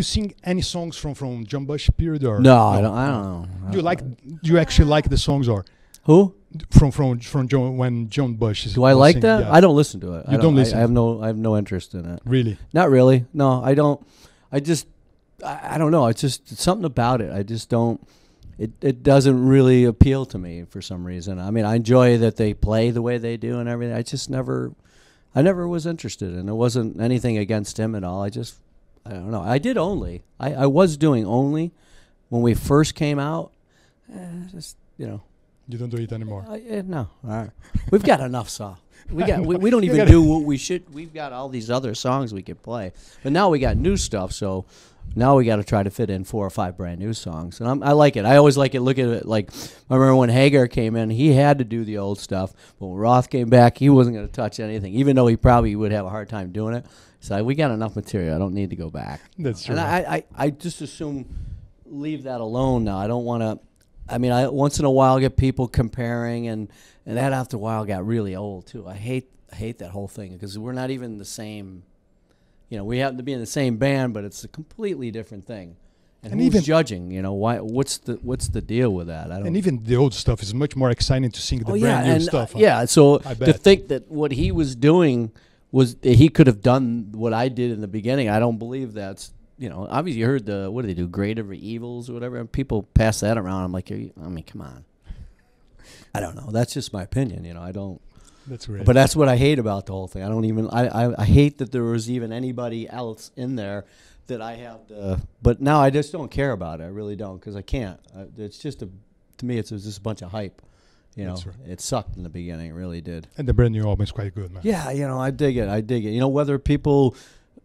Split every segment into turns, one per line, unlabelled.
you sing any songs from from John Bush period or
No, I don't. I don't know.
Do you like? Do you actually like the songs or
who?
from from from John when John Bush is?
Do I like that?
Yeah.
I don't listen to it. I
You don't
I-
listen.
I, have no. I have no interest in it.
really.
Not really. No, I don't. I just. I, I don't know. It's just it's something about it. I just don't. It it doesn't really appeal to me for some reason. I mean, I enjoy that they play the way they do and everything. I just never. I never was interested, and it wasn't anything against him at all. I just. I don't know. I did only. I, I was doing only when we first came out. Eh, just you know.
You don't do it anymore.
Uh, eh, no, all right. We've got enough songs. We got. We, we don't even do what we should. We've got all these other songs we could play, but now we got new stuff. So now we got to try to fit in four or five brand new songs, and I'm, I like it. I always like it. Look at it like I remember when Hagar came in, he had to do the old stuff, but when Roth came back, he wasn't going to touch anything, even though he probably would have a hard time doing it. So we got enough material. I don't need to go back.
That's true.
And I, I, I just assume leave that alone now. I don't want to. I mean, I once in a while get people comparing, and and that after a while got really old too. I hate hate that whole thing because we're not even the same. You know, we happen to be in the same band, but it's a completely different thing. And,
And
who's
even-
judging? You know, why? What's the what's the deal with that? I don't.
and even the old stuff is much more exciting to sing the
oh
brand
yeah,
new
uh,
stuff. huh?
yeah. So
I
to think that what he was doing was he could have done what I did in the beginning. I don't believe that's you know. Obviously, you heard the what do they do? Greater evils or whatever. And people pass that around. I'm like, are you, I mean, come on. I don't know. That's just my opinion. You know, I don't.
That's great.
But that's what I hate about the whole thing. I don't even. I, I, I hate that there was even anybody else in there that I have to. But now I just don't care about it. I really don't because I can't. It's just a. To me, it's just a bunch of hype. You know,
right.
it sucked in the beginning. It really did.
and the brand new album is quite good, man.
Yeah, you know, I dig it. I dig it. You know, whether people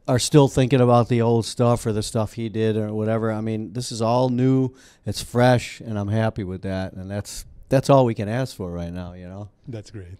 are still thinking about the old stuff or the stuff he did or whatever. I mean, this is all new. It's fresh, and I'm happy with that. And that's that's all we can ask for right now. You know.
That's great.